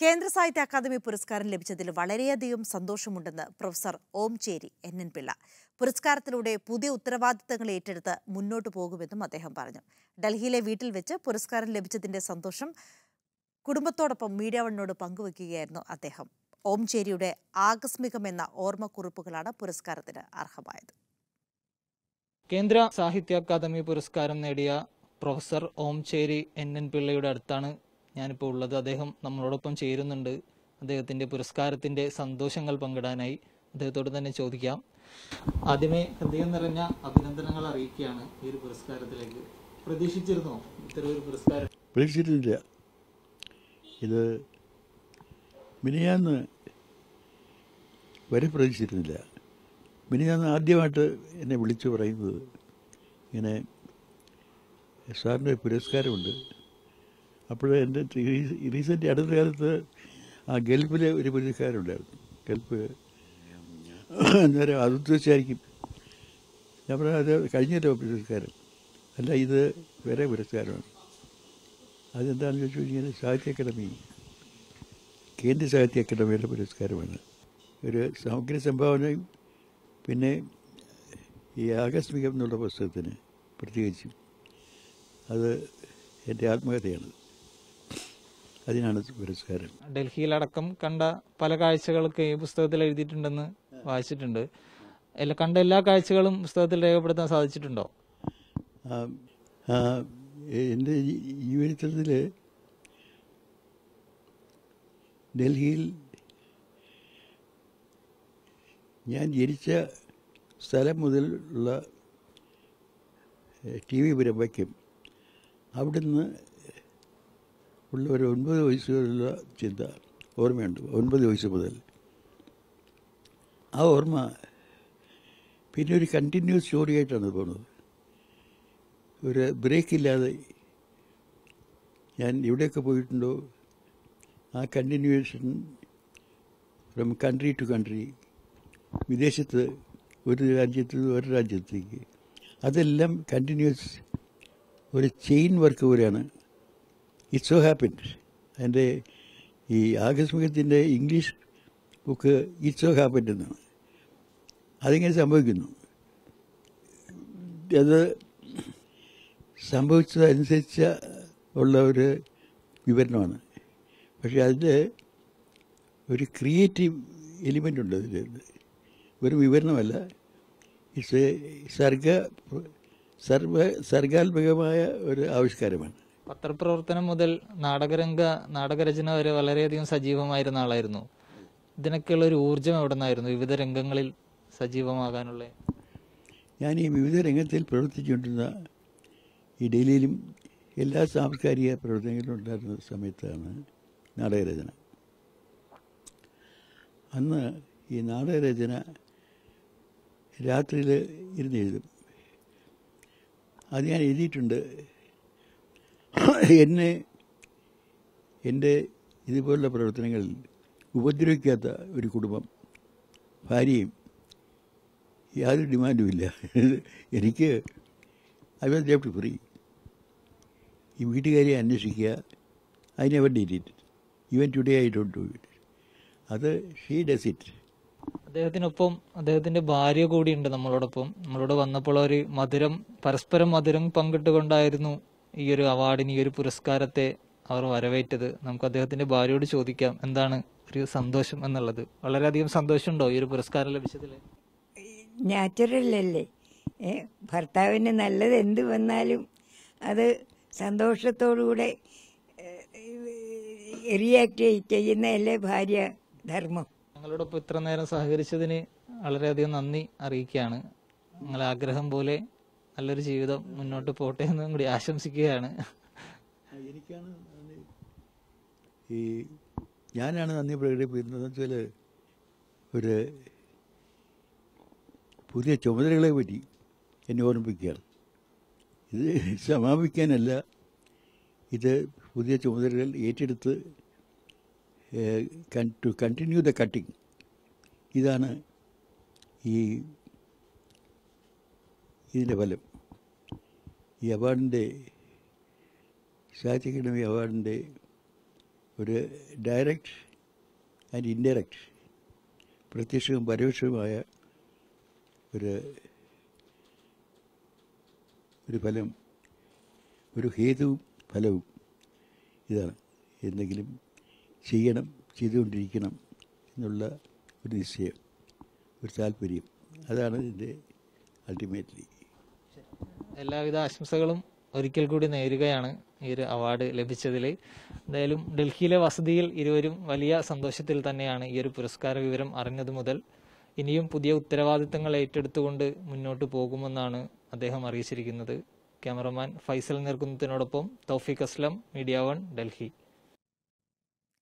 കേന്ദ്ര സാഹിത്യ അക്കാദമി പുരസ്കാരം ലഭിച്ചതിൽ വളരെയധികം സന്തോഷമുണ്ടെന്ന് professor Omchery N N Pillai. പുരസ്കാരത്തിലൂടെ പുതിയ ഉത്തരവാദിത്തങ്ങൾ ഏറ്റെടുത്ത് മുന്നോട്ടു പോകുമെന്നും അദ്ദേഹം പറഞ്ഞു. ഡൽഹിയിലെ വീട്ടിൽ വെച്ച് പുരസ്കാരം ലഭിച്ചതിന്റെ സന്തോഷം കുടുംബത്തോടൊപ്പം മീഡിയ വണ്ണോട് പങ്കുവയ്ക്കുകയായിരുന്നു അദ്ദേഹം. ഓംചേരിയുടെ ആകസ്മികമെന്ന ഓർമ്മക്കുറിപ്പുകളാണ് പുരസ്കാരത്തിന് അർഹമായത്. കേന്ദ്ര സാഹിത്യ അക്കാദമി പുരസ്കാരം നേടിയ പ്രൊഫസർ ഓംചേരി എൻ എൻ പിള്ളയുടെ അടുത്താണ് ഞാനിപ്പോൾ ഉള്ളത് അദ്ദേഹം നമ്മളോടൊപ്പം ചേരുന്നുണ്ട്. അദ്ദേഹത്തിന്റെ പുരസ്കാരത്തിന്റെ സന്തോഷങ്ങൾ പങ്കിടാനായി അദ്ദേഹത്തോട് തന്നെ ചോദിക്കാം. ആദ്യമേ ഹൃദയം നിറഞ്ഞ അഭിനന്ദനങ്ങൾ അറിയിക്കുകയാണ് ഈ ഒരു പുരസ്കാരത്തിലേക്ക്. പ്രതീക്ഷിച്ചിരുന്നോ? ഇത്തരമൊരു പുരസ്കാരം? പ്രതീക്ഷിച്ചിട്ടില്ല. ഇത് മിനിയാന്ന് വരെ പ്രതീക്ഷിച്ചിരുന്നില്ല. മിനിയാന്ന് ആദ്യമായിട്ട് എന്നെ വിളിച്ചു പറയുന്നത് ഇങ്ങനെ സാറിന്റെ പുരസ്കാരമുണ്ട്. അപ്പോൾ എന്റെ റീസെന്റ് അടുത്ത കാലത്ത് ആ ഗൾഫിലെ ഒരു പുരസ്കാരം ഉണ്ടായിരുന്നു ഗൾഫ് അന്നേരം അത് തീർച്ചയായിരിക്കും ഞാൻ പറഞ്ഞ അത് കഴിഞ്ഞല്ലോ പുരസ്കാരം അല്ല ഇത് വേറെ പുരസ്കാരമാണ് അതെന്താണെന്ന് ചോദിച്ചു കഴിഞ്ഞാൽ സാഹിത്യ അക്കാദമി കേന്ദ്ര സാഹിത്യ അക്കാദമിയുടെ പുരസ്കാരമാണ് ഒരു സമഗ്ര സംഭാവനയും പിന്നെ ഈ ആകസ്മികം എന്നുള്ള പുസ്തകത്തിന് പ്രത്യേകിച്ചും അത് എന്റെ ആത്മകഥയാണ്. അതിനാണ് പുരസ്കാരം. ഡൽഹിയിലടക്കം കണ്ട പല കാഴ്ചകളൊക്കെ ഈ പുസ്തകത്തിൽ എഴുതിയിട്ടുണ്ടെന്ന് വായിച്ചിട്ടുണ്ട്. എല്ലാ കണ്ട എല്ലാ കാഴ്ചകളും പുസ്തകത്തിൽ രേഖപ്പെടുത്താൻ സാധിച്ചിട്ടുണ്ടോ? എന്റെ ജീവിതത്തിൽ ഡൽഹിയിൽ ഞാൻ ജനിച്ച സ്ഥലം മുതലുള്ള ടി വി വയ്ക്കും അവിടുന്ന് ഉള്ള ഒരു ഒൻപത് വയസ്സുള്ള ചിന്ത ഓർമ്മയുണ്ട്. ഒൻപത് വയസ്സ് മുതൽ. ആ ഓർമ്മ പിന്നെ ഒരു കണ്ടിന്യൂസ് സ്റ്റോറി ആയിട്ടാണ് പോകുന്നത്. ഒരു ബ്രേക്ക് ഇല്ലാതെ ഞാൻ എവിടെയൊക്കെ പോയിട്ടുണ്ടോ? ആ continuation from country to country വിദേശത്ത് ഒരു രാജ്യത്ത് ഒരു രാജ്യത്തേക്ക്. അതെല്ലാം കണ്ടിന്യൂസ് ഒരു ചെയിൻ വർക്ക് പോലെയാണ് ഇറ്റ് സോ ഹാപ്പൻഡ് എന്റെ ഈ ആകസ്മികത്തിന്റെ English book it so happened എന്നാണ് അതിങ്ങനെ സംഭവിക്കുന്നു. അത് സംഭവിച്ചതനുസരിച്ച് ഉള്ള ഒരു വിവരണമാണ്. പക്ഷേ അതിൽ ഒരു ക്രിയേറ്റീവ് എലിമെന്റ് ഉണ്ട് അതിൽ ഒരു വിവരണമല്ല. ഇറ്റ്സ് സർഗ സർവ സർഗാത്മകമായ ഒരു ആവിഷ്കാരമാണ്. പത്രപ്രവർത്തനം മുതൽ നാടകരംഗ നാടകരചന വരെ വളരെയധികം സജീവമായിരുന്ന ആളായിരുന്നു. ഇതിനൊക്കെയുള്ള ഒരു ഊർജം എവിടെ നിന്നായിരുന്നു വിവിധ രംഗങ്ങളിൽ സജീവമാകാനുള്ള? ഞാൻ ഈ വിവിധ രംഗത്തിൽ പ്രവർത്തിച്ചുകൊണ്ടിരുന്ന ഈ ഡൽഹിയിലും എല്ലാ സാംസ്കാരിക പ്രവർത്തനങ്ങളിലും ഉണ്ടായിരുന്ന സമയത്താണ് നാടകരചന. അന്ന് ഈ നാടകരചന രാത്രിയിൽ ഇരുന്ന് എഴുതും. അത് ഞാൻ എഴുതിയിട്ടുണ്ട് എന്നെ എന്റെ ഇതുപോലുള്ള പ്രവർത്തനങ്ങളിൽ ഉപദ്രവിക്കാത്ത ഒരു കുടുംബം ഭാര്യയും യാതൊരു ഡിമാൻഡുമില്ല. എനിക്ക് ഐ വാസ് ലെഫ്റ്റ് ഫ്രീ. ഈ വീട്ടുകാരെ അന്വേഷിക്കുക അതിനെ did it even today I don't do it അത് ഷീ ഡസ് ഇറ്റ് അദ്ദേഹത്തിനൊപ്പം അദ്ദേഹത്തിന്റെ ഭാര്യ കൂടിയുണ്ട് നമ്മളോടൊപ്പം. നമ്മളോട് വന്നപ്പോൾ അവർ മധുരം പരസ്പരം മധുരം പങ്കിട്ടുകൊണ്ടായിരുന്നു ഈ ഒരു അവാർഡിന് ഈ ഒരു പുരസ്കാരത്തെ അവർ വരവേറ്റത്. നമുക്ക് അദ്ദേഹത്തിന്റെ ഭാര്യയോട് ചോദിക്കാം എന്താണ് ഒരു സന്തോഷം എന്നുള്ളത്? വളരെയധികം സന്തോഷമുണ്ടോ ഈ ഒരു പുരസ്കാരം ലഭിച്ചതിൽ നാച്ചുറൽ അല്ലേ ഭർത്താവിന് നല്ലത് എന്ത് വന്നാലും അത് സന്തോഷത്തോടുകൂടെ റിയാക്ട് ചെയ്യുന്നതല്ലേ ഭാര്യ ധർമ്മം. ഞങ്ങളോടൊപ്പം ഇത്ര നേരം സഹകരിച്ചതിന് വളരെയധികം നന്ദി അറിയിക്കുകയാണ്. നിങ്ങളെ ആഗ്രഹം പോലെ നല്ലൊരു ജീവിതം മുന്നോട്ട് പോട്ടെ എന്നും കൂടി ആശംസിക്കുകയാണ്. എനിക്കാണ്. ഈ ഞാനാണ് നന്ദി പ്രകടിപ്പിക്കുന്നത് വെച്ചാൽ ഒരു പുതിയ ചുമതലകളെ പറ്റി എന്നെ ഓർമ്മിപ്പിക്കുകയാണ്. ഇത് സമാപിക്കാനല്ല ഇത് പുതിയ ചുമതലകൾ ഏറ്റെടുത്ത് ടു കണ്ടിന്യൂ ദ കട്ടിങ്. ഇതാണ് ഈ ഇതിന്റെ ഫലം. ഈ അവാർഡിന്റെ സാഹിത്യ അക്കാദമി അവാർഡിന്റെ ഒരു ഡയറക്റ്റ് ആൻഡ് ഇൻഡയറക്റ്റ് പ്രത്യക്ഷവും പരോക്ഷവുമായ ഒരു ഒരു ഫലം ഒരു ഹേതുവും ഫലവും ഇതാണ്. എന്തെങ്കിലും ചെയ്യണം ചെയ്തുകൊണ്ടിരിക്കണം എന്നുള്ള ഒരു നിശ്ചയം ഒരു താല്പര്യം അതാണ് ഇതിന്റെ അൾട്ടിമേറ്റ്ലി എല്ലാവിധ ആശംസകളും ഒരിക്കൽ കൂടി നേരുകയാണ് ഈ ഒരു അവാർഡ് ലഭിച്ചതിൽ. എന്തായാലും ഡൽഹിയിലെ വസതിയിൽ ഇരുവരും വലിയ സന്തോഷത്തിൽ തന്നെയാണ് ഈ ഒരു പുരസ്കാര വിവരം അറിഞ്ഞത് മുതൽ. ഇനിയും പുതിയ ഉത്തരവാദിത്തങ്ങൾ ഏറ്റെടുത്തുകൊണ്ട് മുന്നോട്ട് പോകുമെന്നാണ് അദ്ദേഹം അറിയിച്ചിരിക്കുന്നത്. Cameraman Faisal നിർക്കുന്നതിനോടൊപ്പം Thoufeeq Aslam media one Delhi.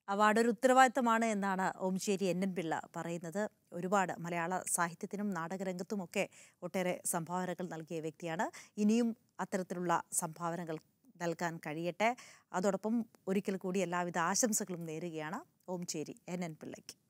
Award ഒരു ഉത്തരവാദിത്തമാണ് എന്നാണ് ഓംശേരി എൻ എൻ പിള്ള പറയുന്നത്. ഒരുപാട് മലയാള സാഹിത്യത്തിനും നാടകരംഗത്തുമൊക്കെ ഒട്ടേറെ സംഭാവനകൾ നൽകിയ വ്യക്തിയാണ്. ഇനിയും അത്തരത്തിലുള്ള സംഭാവനകൾ നൽകാൻ കഴിയട്ടെ. അതോടൊപ്പം ഒരിക്കൽ കൂടി എല്ലാവിധ ആശംസകളും നേരുകയാണ് ഓംചേരി എൻ എൻ പിള്ളയ്ക്ക്.